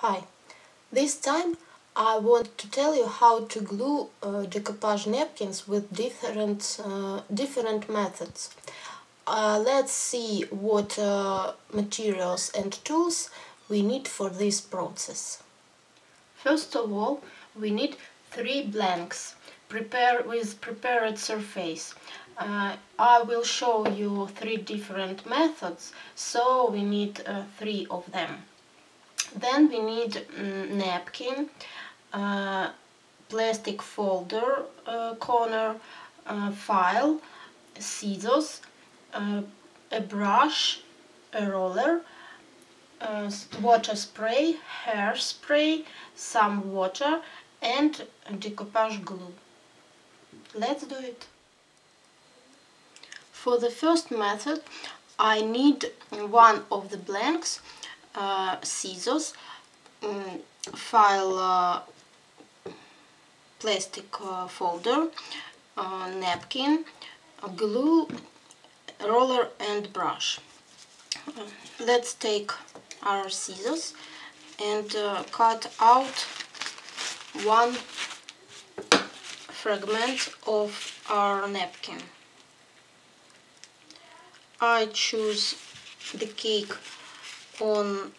Hi, this time I want to tell you how to glue uh, decoupage napkins with different, uh, different methods. Uh, let's see what uh, materials and tools we need for this process. First of all, we need three blanks prepare with prepared surface. Uh, I will show you three different methods, so we need uh, three of them. Then we need um, napkin, uh, plastic folder uh, corner, uh, file, scissors, uh, a brush, a roller, water spray, hairspray, some water and decoupage glue. Let's do it. For the first method I need one of the blanks, uh, scissors, um, file uh, plastic uh, folder, uh, napkin, glue, roller and brush. Uh, let's take our scissors and uh, cut out one fragment of our napkin. I choose the cake on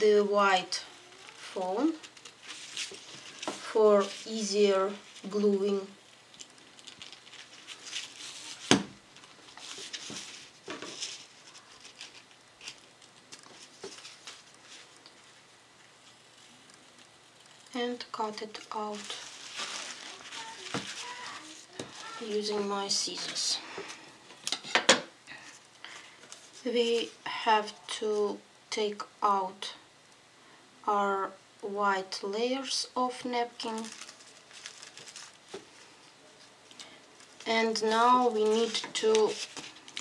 the white phone for easier gluing. and cut it out using my scissors. We have to take out our white layers of napkin and now we need to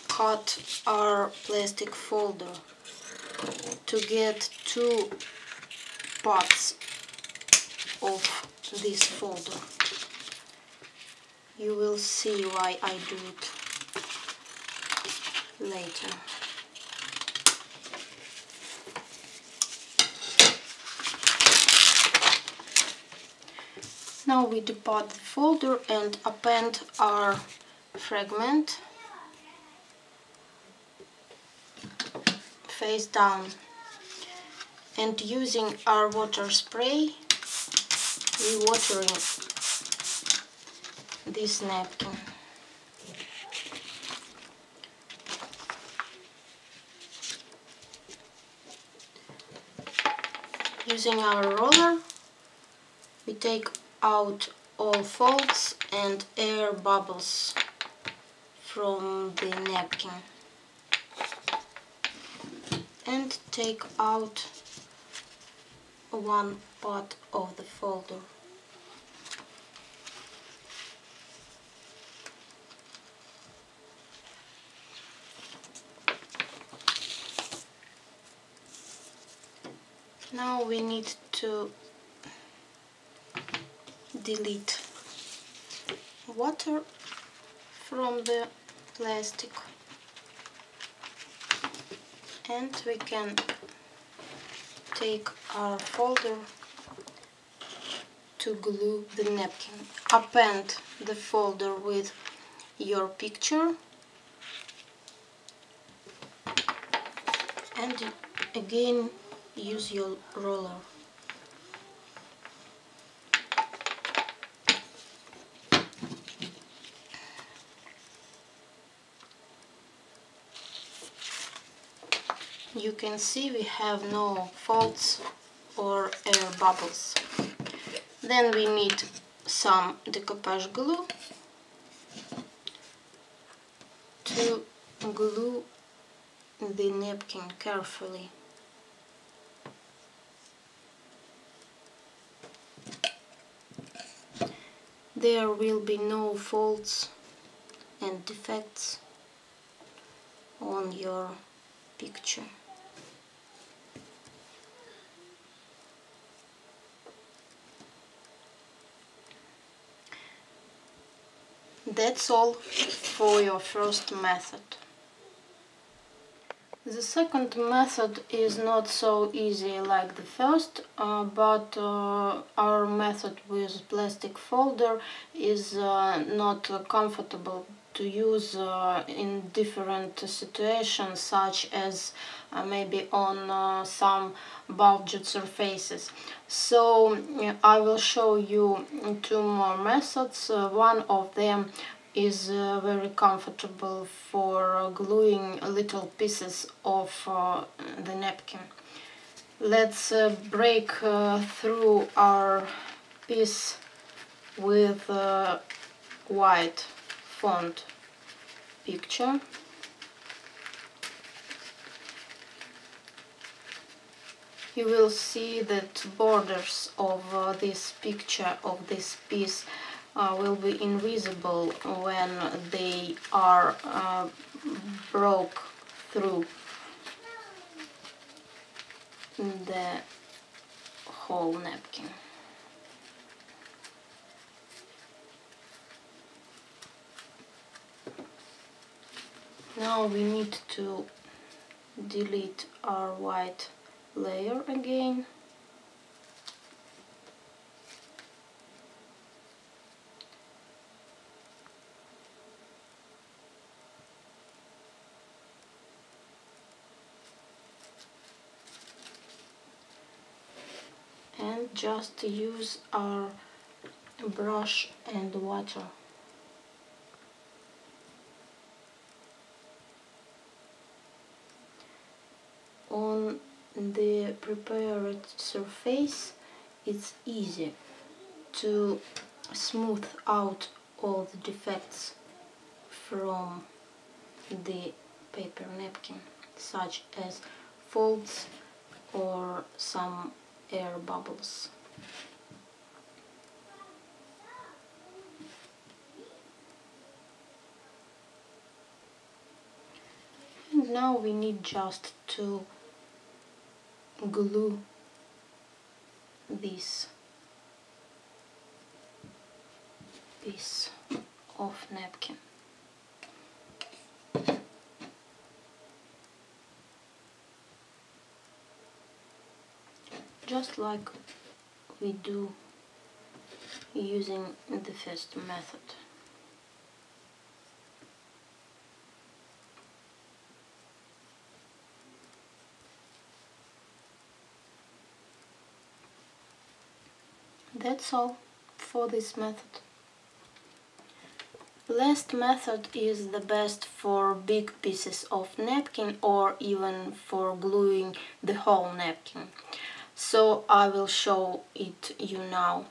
cut our plastic folder to get two parts of this folder you will see why I do it later. Now we depart the folder and append our fragment face down and using our water spray we watering this napkin. Using our roller, we take out all folds and air bubbles from the napkin and take out one part of the folder. now we need to delete water from the plastic and we can take our folder to glue the napkin. Append the folder with your picture and again use your roller. You can see we have no faults or air bubbles. Then we need some decoupage glue to glue the napkin carefully. there will be no faults and defects on your picture. That's all for your first method. The second method is not so easy like the first, uh, but uh, our method with plastic folder is uh, not comfortable to use uh, in different situations such as uh, maybe on uh, some bulged surfaces. So I will show you two more methods. one of them is uh, very comfortable for uh, gluing little pieces of uh, the napkin. Let's uh, break uh, through our piece with uh, white font picture. You will see that borders of this picture of this piece uh, will be invisible when they are uh, broke through the whole napkin. Now we need to delete our white layer again. And just use our brush and water on the prepared surface it's easy to smooth out all the defects from the paper napkin such as folds or some air bubbles. And now we need just to glue this piece of napkin. just like we do using the first method. That's all for this method. Last method is the best for big pieces of napkin or even for gluing the whole napkin so I will show it you now.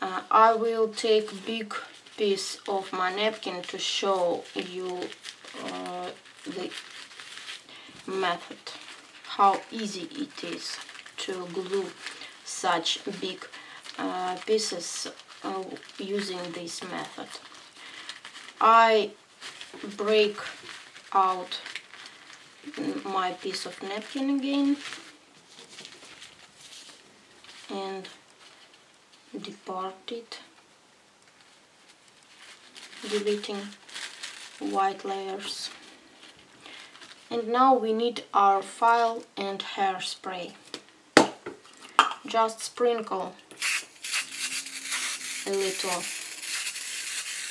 Uh, I will take big piece of my napkin to show you uh, the method, how easy it is to glue such big uh, pieces uh, using this method. I break out my piece of napkin again and depart it deleting white layers and now we need our file and hairspray just sprinkle a little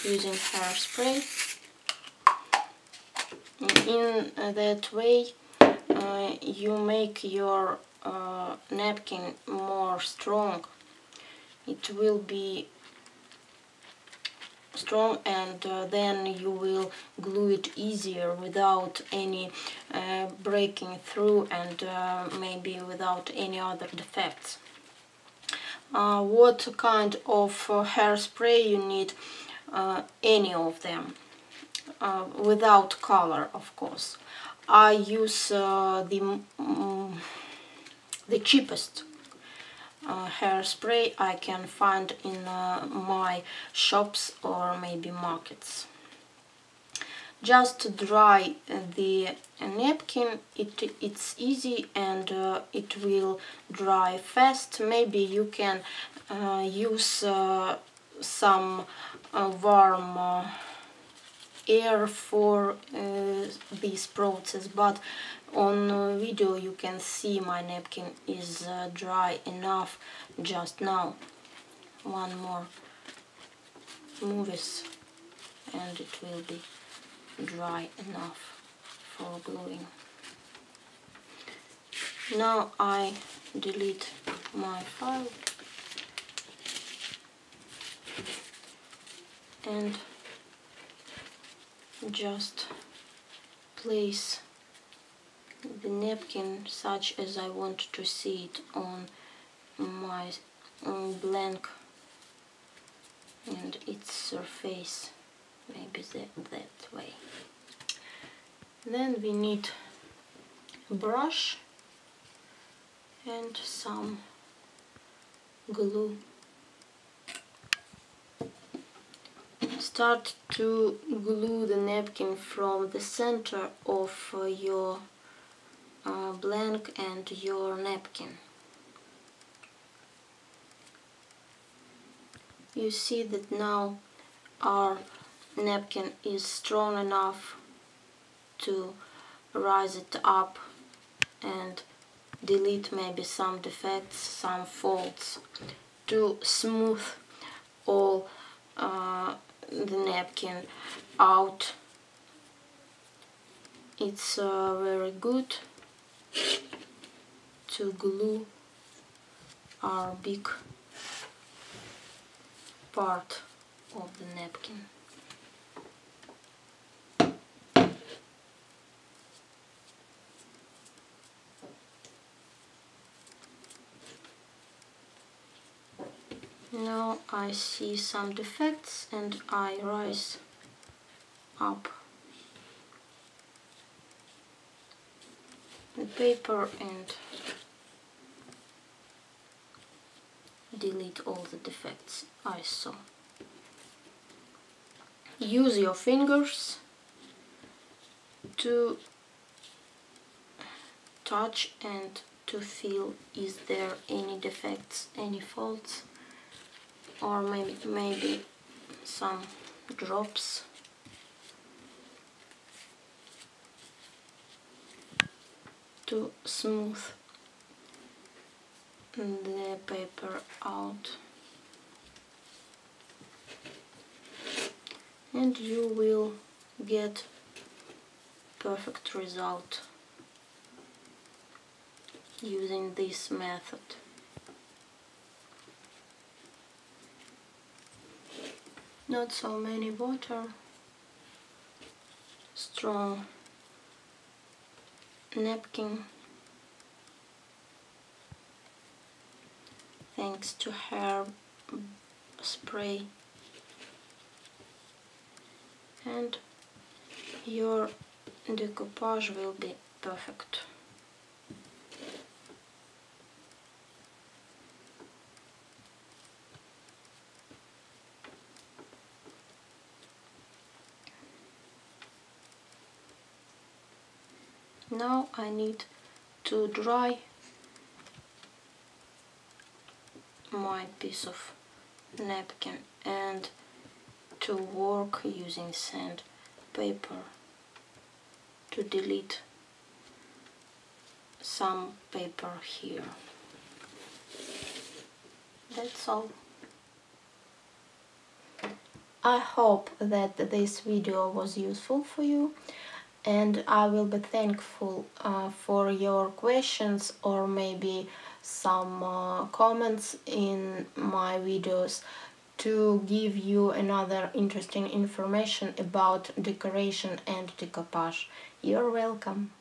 using hairspray in that way uh, you make your uh, napkin more strong it will be strong and uh, then you will glue it easier without any uh, breaking through and uh, maybe without any other defects. Uh, what kind of uh, hairspray you need? any of them without color of course. I use the um, the cheapest uh, hairspray I can find in uh, my shops or maybe markets. Just to dry the napkin, it, it's easy and uh, it will dry fast. Maybe you can uh, use uh, some uh, warm air for this process, but on uh, video you can see my napkin is uh, dry enough just now one more movies and it will be dry enough for gluing. Now I delete my file and just place the napkin such as I want to see it on my blank and its surface maybe that, that way then we need a brush and some glue start to glue the napkin from the center of uh, your uh, blank and your napkin. You see that now our napkin is strong enough to rise it up and delete maybe some defects, some faults to smooth all uh, the napkin out. It's uh, very good to glue our big part of the napkin Now I see some defects and I rise up the paper and delete all the defects I saw. Use your fingers to touch and to feel is there any defects, any faults or maybe maybe some drops. To smooth the paper out. And you will get perfect result using this method not so many water. Strong napkin. Thanks to hair spray. And your decoupage will be perfect now I need to dry my piece of napkin and to work using sandpaper to delete some paper here. That's all. I hope that this video was useful for you and I will be thankful uh, for your questions or maybe some uh, comments in my videos to give you another interesting information about decoration and decoupage. You're welcome.